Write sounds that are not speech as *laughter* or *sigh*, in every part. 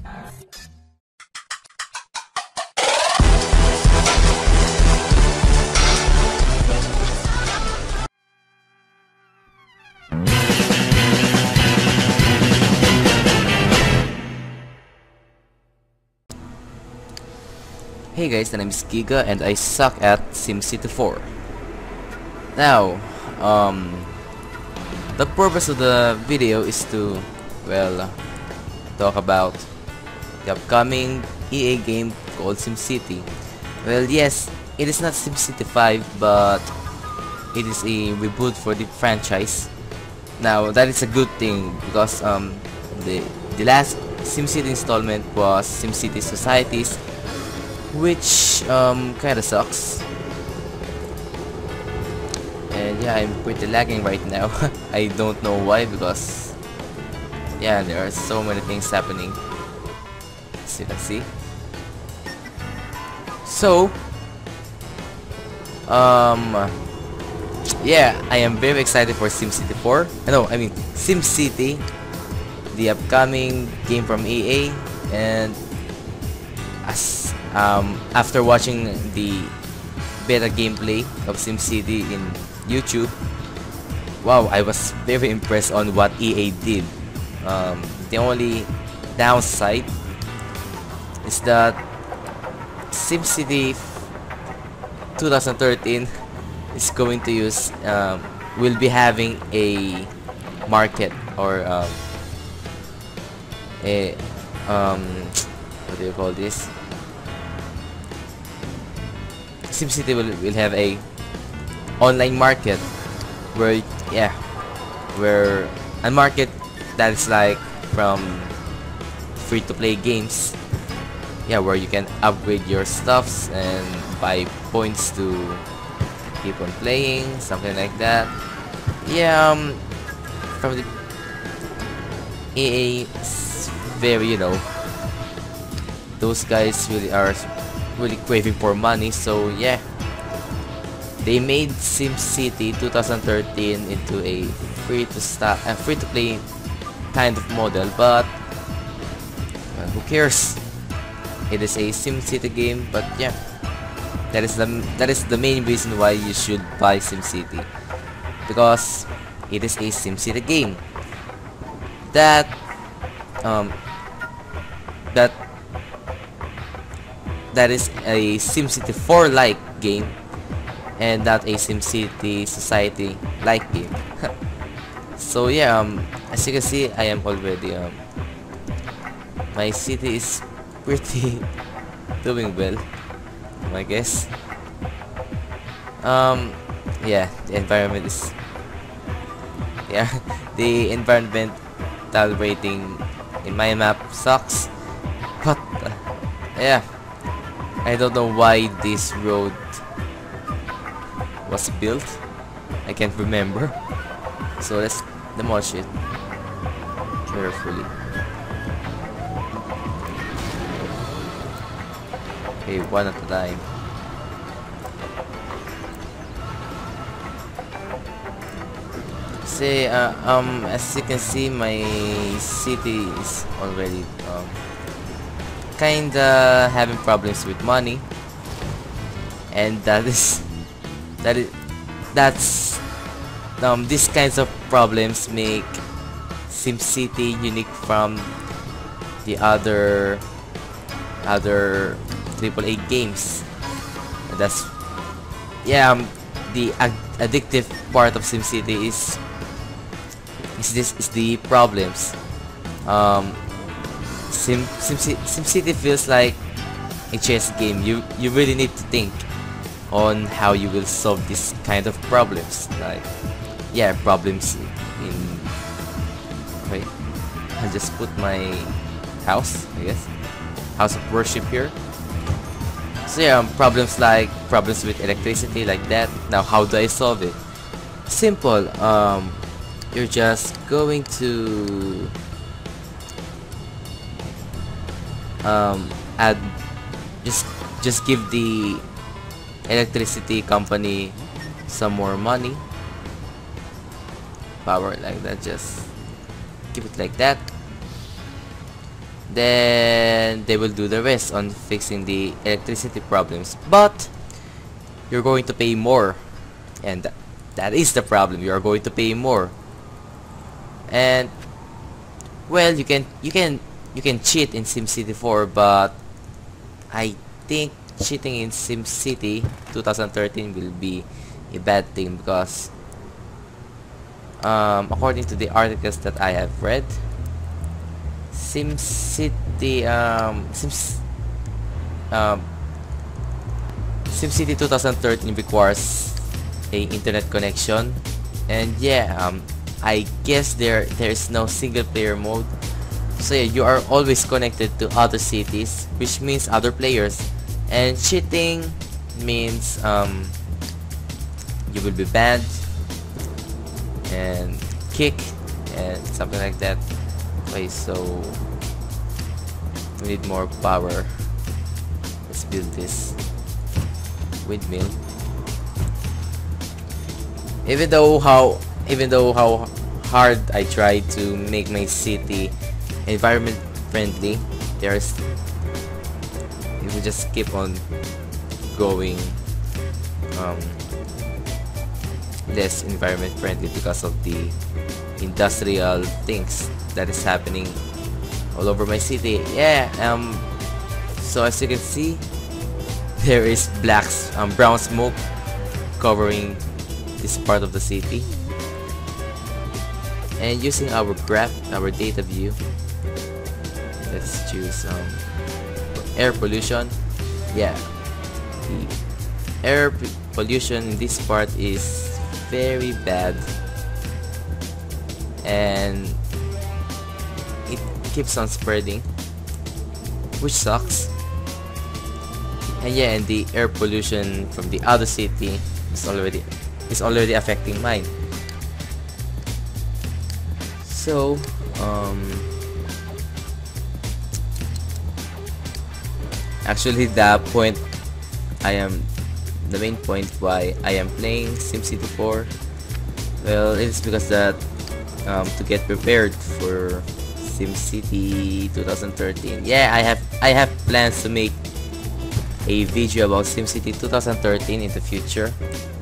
Hey guys, my name is Giga and I suck at SimCity 4. Now, um, the purpose of the video is to, well, talk about the upcoming EA game called SimCity. Well, yes, it is not SimCity 5, but it is a reboot for the franchise. Now, that is a good thing because um, the, the last SimCity installment was SimCity Societies which um, kinda sucks and yeah I'm pretty lagging right now *laughs* I don't know why because yeah there are so many things happening can see so um yeah I am very excited for SimCity 4 no I mean SimCity the upcoming game from EA and as um, after watching the beta gameplay of SimCity in YouTube, wow, I was very impressed on what EA did. Um, the only downside is that SimCity 2013 is going to use um, will be having a market or um, a um, what do you call this? SimCity will, will have a online market where yeah where a market that is like from free to play games yeah where you can upgrade your stuffs and buy points to keep on playing something like that. Yeah um, from the EA very you know those guys really are really craving for money. So yeah. They made SimCity 2013 into a free to start a uh, free to play kind of model but uh, who cares it is a SimCity game but yeah. That is the that is the main reason why you should buy SimCity because it is a SimCity game. That um that that is a SimCity 4 like game and not a SimCity Society like game. *laughs* so yeah, um, as you can see, I am already um, my city is pretty *laughs* doing well, I guess. Um, yeah, the environment is *laughs* yeah, *laughs* the environmental rating in my map sucks, but uh, yeah. I don't know why this road was built. I can't remember. So let's demolish it carefully. Okay, one at a time. See, uh, um, as you can see, my city is already um, kinda having problems with money and that is that is that's um these kinds of problems make SimCity unique from the other other AAA games and that's yeah um, the ad addictive part of SimCity is is this is the problems um Sim, Sim SimCity feels like a chess game. You you really need to think on how you will solve this kind of problems. Like, yeah, problems in. Wait, I'll just put my house, I guess, house of worship here. So yeah, problems like problems with electricity like that. Now, how do I solve it? Simple. Um, you're just going to um, add just just give the electricity company some more money power like that just keep it like that then they will do the rest on fixing the electricity problems. But you're going to pay more. And th that is the problem. You are going to pay more. And well you can you can you can cheat in SimCity 4 but I think cheating in SimCity 2013 will be a bad thing because um, according to the articles that I have read SimCity um, Sims um, SimCity 2013 requires a internet connection. And yeah um, I guess there there is no single player mode. So yeah you are always connected to other cities which means other players. And cheating means um, you will be banned and kick and something like that okay so we need more power. Let's build this windmill. Even though how even though how hard I try to make my city environment friendly there's if we just keep on going um, less environment friendly because of the industrial things that is happening all over my city. Yeah um so as you can see *laughs* there is black um, brown smoke covering this part of the city. And using our graph our data view let's choose um, air pollution. Yeah. The air pollution in this part is very bad. And keeps on spreading. Which sucks. And yeah and the air pollution from the other city is already is already affecting mine. So um actually the point I am the main point why I am playing SimCity 4 well it's because that um, to get prepared for SimCity 2013 yeah I have I have plans to make a video about SimCity 2013 in the future.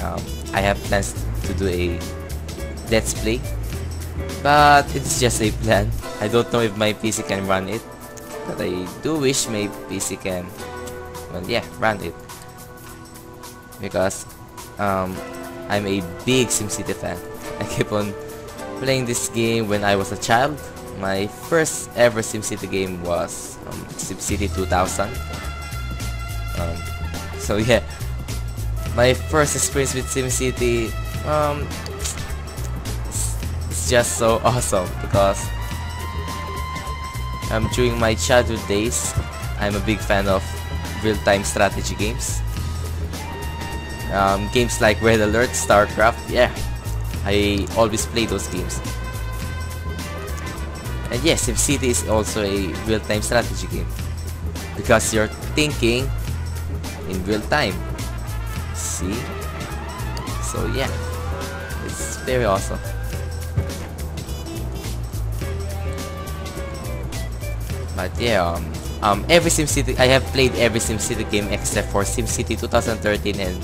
Um, I have plans to do a let's play but it's just a plan. I don't know if my PC can run it but I do wish my PC can well yeah run it. Because um, I'm a big SimCity fan. *laughs* I keep on playing this game when I was a child my first ever SimCity game was um, SimCity 2000 um, so *laughs* yeah my first experience with SimCity um, it's, it's just so *laughs* awesome because um, during my childhood days, I'm a big fan of real-time strategy games. Um, games like Red Alert, StarCraft, yeah, I always play those games. And yes, SimCity is also a real-time strategy game because you're thinking in real time. See? So yeah, it's very awesome. But yeah, um, um, every SimCity, I have played every SimCity game except for SimCity 2013 and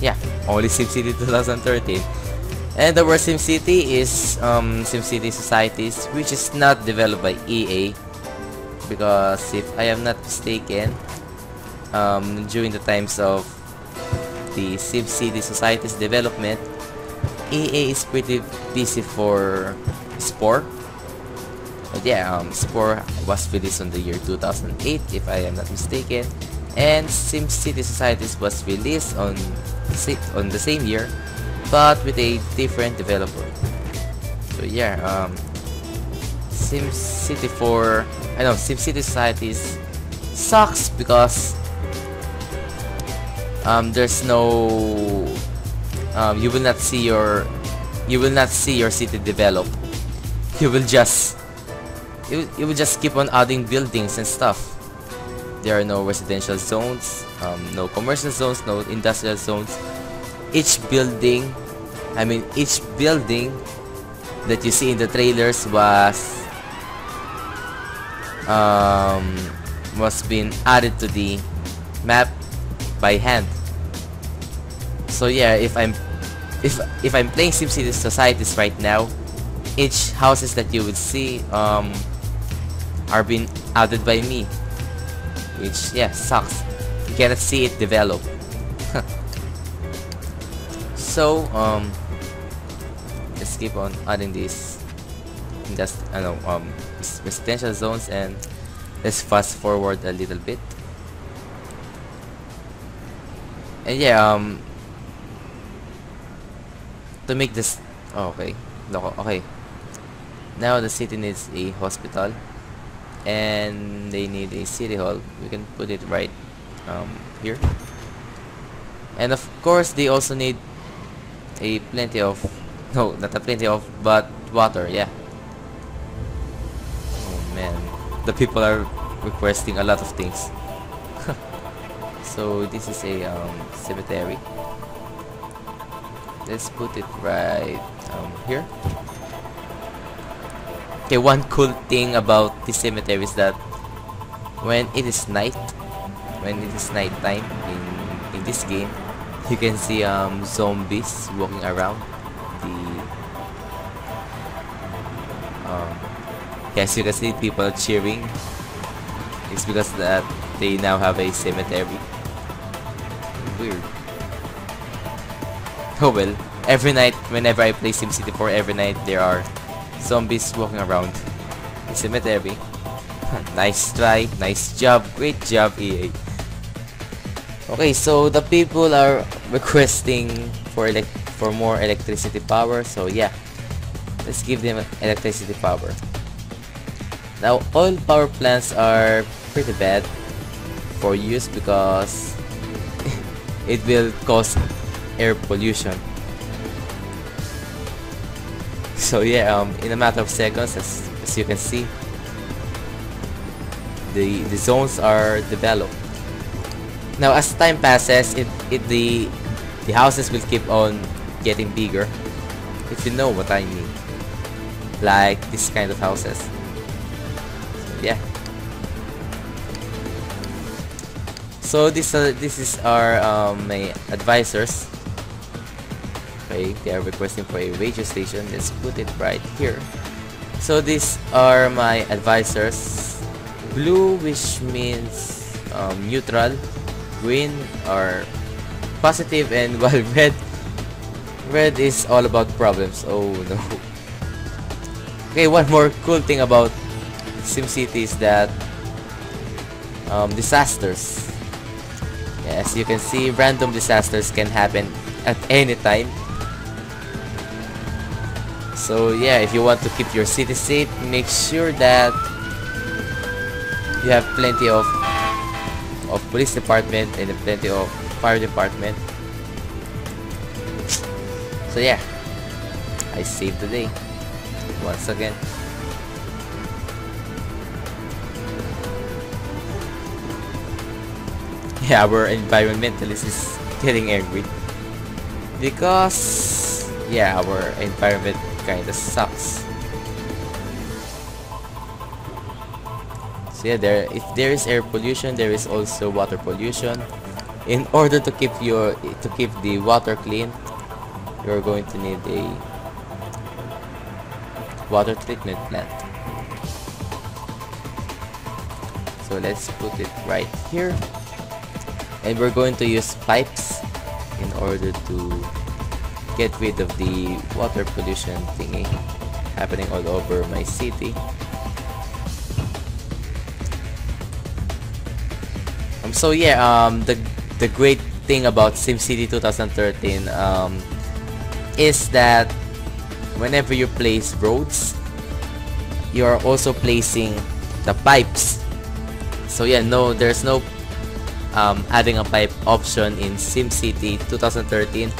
yeah, only SimCity 2013. And the worst SimCity is um, SimCity Societies, which is not developed by EA. Because if I am not mistaken, um, during the times of the SimCity Societies development, EA is pretty busy for Spore but yeah, um, Spore was released on the year 2008 if I am not mistaken. And SimCity Societies was released on, on the same year but with a different developer. So yeah, um, SimCity 4, I know SimCity Societies sucks because um, there's no um, you will not see your you will not see your city develop *laughs* you will just it, it will just keep on adding buildings and stuff. There are no residential zones, um, no commercial zones, no industrial zones. Each building, I mean each building that you see in the trailers was um, was being added to the map by hand. So yeah, if I'm if if I'm playing SimCity Societies right now, each houses that you would see um, are being added by me, which yeah sucks. You cannot see it develop. *laughs* so um, keep on adding these just I know um residential zones and let's fast forward a little bit. And yeah um to make this oh, okay. Okay. Now the city needs a hospital and they need a city hall. We can put it right um, here. And of course they also need a plenty of no not a plenty of but water yeah. Oh man. The people are requesting a lot of things. *laughs* So this is a um, cemetery. Let's put it right um, here. Okay one cool thing about the cemetery is that when it is night when it is night time in in this game you can see um, zombies walking around um, yes you can see people cheering it's because that they now have a cemetery weird Oh well, every night, whenever I play SimCity 4, every night there are zombies walking around the cemetery. *laughs* nice try, nice job, great job EA. Okay, so the people are requesting for elect for more electricity power, so yeah, let's give them electricity power. Now, oil power plants are pretty bad for use because *laughs* it will cause air pollution. So yeah, um, in a matter of seconds, as, as you can see, the the zones are developed. Now, as time passes, it it the the houses will keep on getting bigger. If you know what I mean, like this kind of houses. So, yeah. So this uh, this is our um, my advisors. Okay they are requesting for a radio station. Let's put it right here. So these are my advisors. Blue which means um, neutral. Green are positive and *laughs* while red. Red is all about problems. Oh no okay one more cool thing about SimCity is that um, disasters. As you can see random disasters can happen at any time. So yeah, if you want to keep your city safe, make sure that you have plenty of of police department and plenty of fire department. So yeah, I saved the day once again. Yeah, our environmentalist is getting angry because yeah, our environment kinda sucks. So yeah, there if there is air pollution, there is also water pollution. In order to keep your to keep the water clean, you're going to need a water treatment plant. So let's put it right here. And we're going to use pipes in order to get rid of the water pollution thingy happening all over my city. Um, so yeah, um, the the great thing about SimCity 2013 um, is that whenever you place roads, you are also placing the pipes. So yeah, no, there's no um, adding a pipe option in SimCity 2013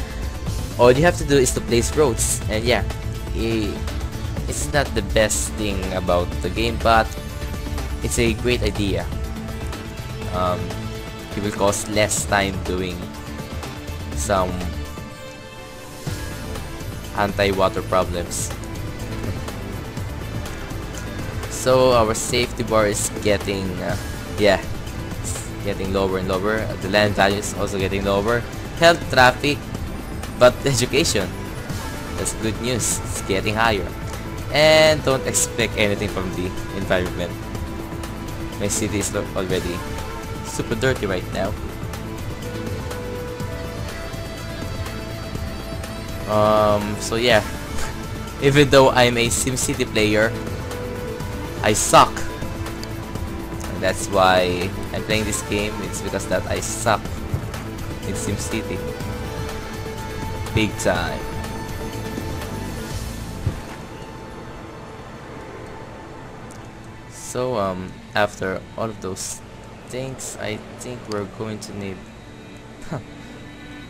all you have to do is to place roads. And yeah it's not the best thing about the game but it's a great idea. Um, it will cost less time doing some anti-water problems So our safety bar is getting, uh, yeah, getting lower and lower. The land value is also getting lower. Health, traffic, but *laughs* education. That's good news. It's getting higher. And don't expect anything from the environment. My city is already super dirty right now. Um, so yeah, even though I'm a SimCity player, I suck. And that's why I'm playing this game. It's because that I suck in SimCity. Big time. So um, after all of those things, I think we're going to need...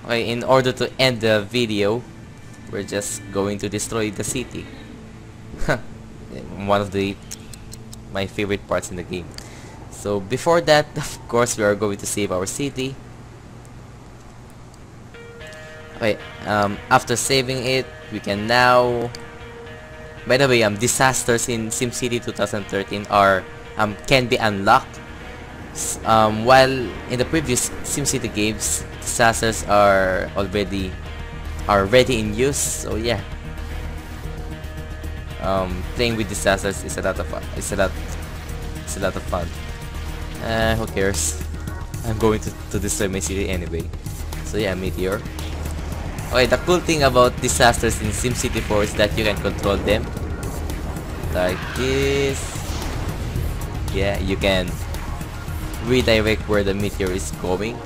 okay, in order to end the video, we're just going to destroy the city. One of the my favorite parts in the game. So before that, *laughs* of course, we are going to save our city. Okay, um, after saving it, we can now... By the way, um, disasters in SimCity 2013 are um, can be unlocked. Um, while in the previous SimCity games, disasters are already already in use so yeah. Um, playing with disasters is a lot of fun it's a lot it's a lot of fun. Uh, who cares? I'm going to, to destroy my city anyway. So yeah meteor. Okay the cool thing about disasters in SimCity 4 is that you can control them. Like this. Yeah you can redirect where the meteor is going.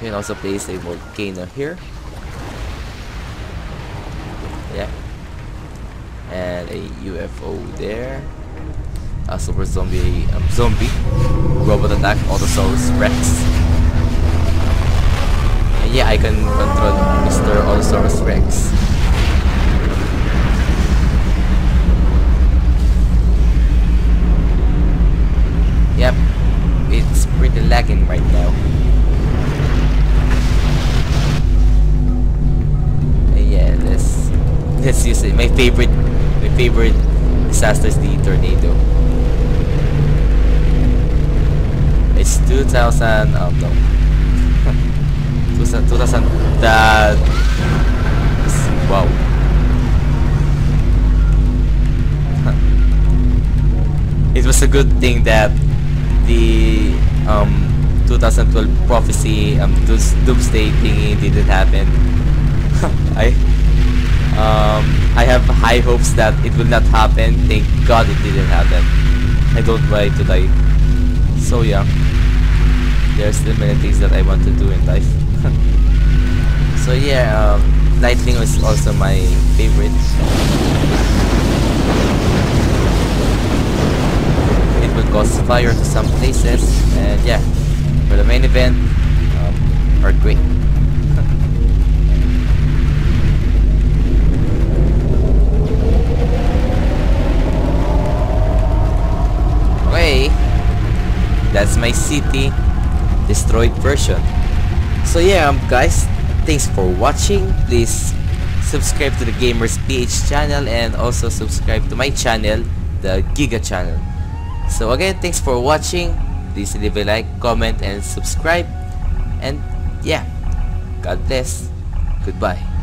You can also place a volcano here yeah and a UFO there a super zombie um, zombie robot attack Autosaurus Wrecks and yeah I can control Mr. Autosaurus Wrecks yep it's pretty lagging right now Yeah. let's let's use it. My favorite, favorite disaster is the tornado. It's 2000. Um, no. *laughs* 2000. 2000. That. Wow. *laughs* it was a good thing that the um 2012 prophecy um doomsday thingy didn't happen. *laughs* I um, I have high hopes that it will not happen. Thank God it didn't happen. I don't want to die. So yeah, there's still many things that I want to do in life. *laughs* so yeah, um, Lightning is also my favorite. It will cause fire to some places, and yeah, for the main event, um, are that's my city destroyed version. So yeah um, guys thanks for watching. Please subscribe to the gamers ph channel and also subscribe to my channel the giga channel. So again thanks for watching. Please leave a like comment and subscribe. And yeah god bless. Goodbye